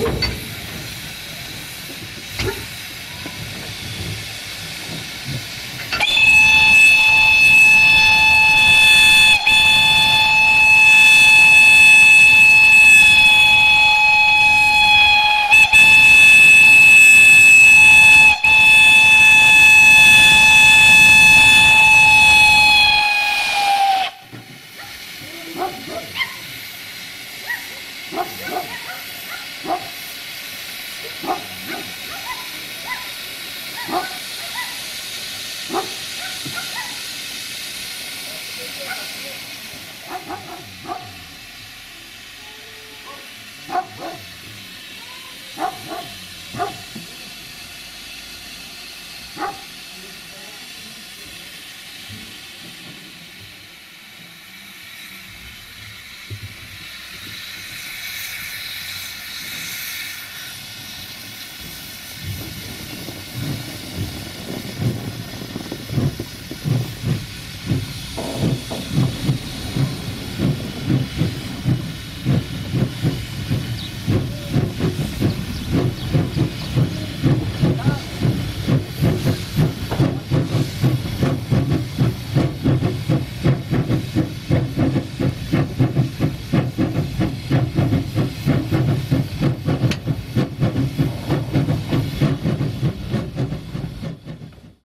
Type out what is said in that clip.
Oh, Huh?